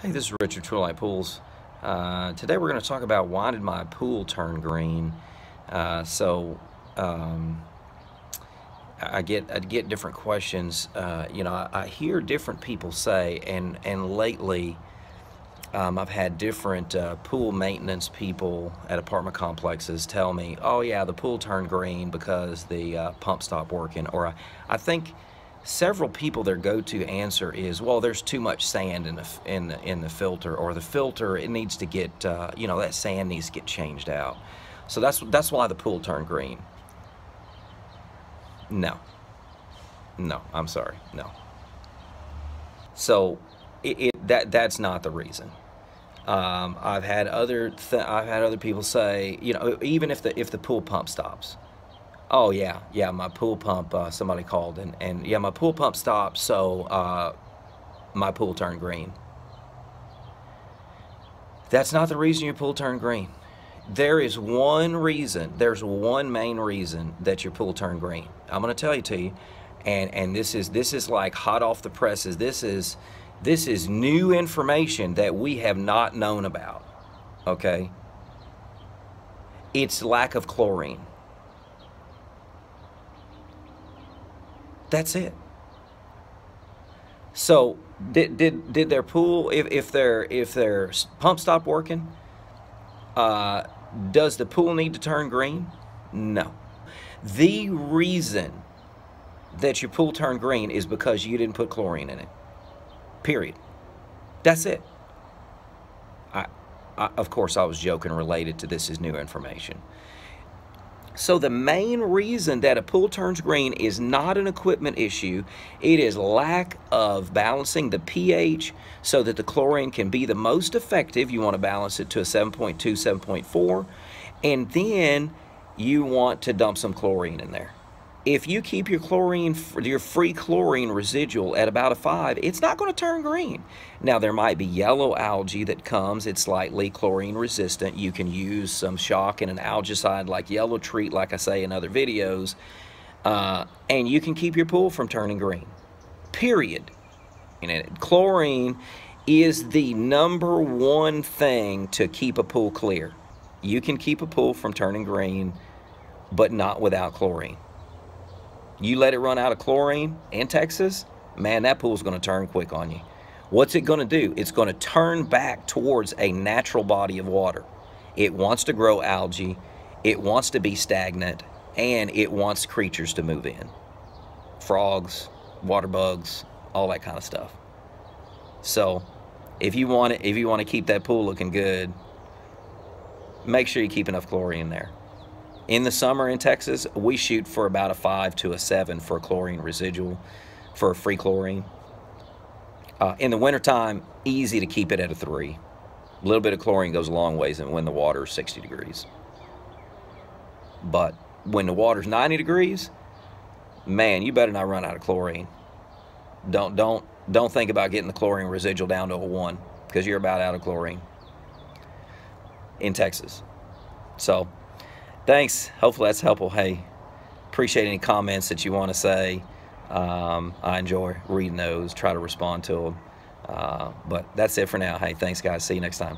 Hey, this is Richard True Light Pools. Uh, today we're going to talk about why did my pool turn green. Uh, so um, I get I get different questions. Uh, you know, I, I, hear different people say, and and lately um, I've had different uh, pool maintenance people at apartment complexes tell me, "Oh yeah, the pool turned green because the uh, pump stopped working," or I, I think several people their go-to answer is well there's too much sand in the in the in the filter or the filter it needs to get uh, you know that sand needs to get changed out. So that's that's why the pool turned green. No. No I'm sorry. No. So it, it that that's not the reason. Um, I've had other I've had other people say you know even if the if the pool pump stops Oh yeah, yeah. My pool pump. Uh, somebody called and and yeah, my pool pump stopped, so uh, my pool turned green. That's not the reason your pool turned green. There is one reason. There's one main reason that your pool turned green. I'm going to tell you to you, and and this is this is like hot off the presses. This is this is new information that we have not known about. Okay. It's lack of chlorine. That's it. So did did did their pool if if their if their pump stopped working? Uh, does the pool need to turn green? No. The reason that your pool turned green is because you didn't put chlorine in it. Period. That's it. I, I, of course, I was joking related to this is new information. So the main reason that a pool turns green is not an equipment issue. It is lack of balancing the pH so that the chlorine can be the most effective. You want to balance it to a 7.2, 7.4. And then you want to dump some chlorine in there if you keep your chlorine, your free chlorine residual at about a 5, it's not going to turn green. Now, there might be yellow algae that comes. It's slightly chlorine resistant. You can use some shock and an algicide like yellow treat, like I say in other videos, uh, and you can keep your pool from turning green, period. And chlorine is the number one thing to keep a pool clear. You can keep a pool from turning green, but not without chlorine. You let it run out of chlorine in Texas, man, that pool's going to turn quick on you. What's it going to do? It's going to turn back towards a natural body of water. It wants to grow algae, it wants to be stagnant, and it wants creatures to move in. Frogs, water bugs, all that kind of stuff. So, if you want it, if you want to keep that pool looking good, make sure you keep enough chlorine in there. In the summer in Texas, we shoot for about a 5 to a 7 for chlorine residual, for free chlorine. Uh, in the wintertime, easy to keep it at a 3. A little bit of chlorine goes a long ways and when the water is 60 degrees. But when the water's 90 degrees, man, you better not run out of chlorine. Don't don't don't think about getting the chlorine residual down to a 1 because you're about out of chlorine in Texas. So thanks. Hopefully that's helpful. Hey, appreciate any comments that you want to say. Um, I enjoy reading those, try to respond to them. Uh, but that's it for now. Hey, thanks, guys. See you next time.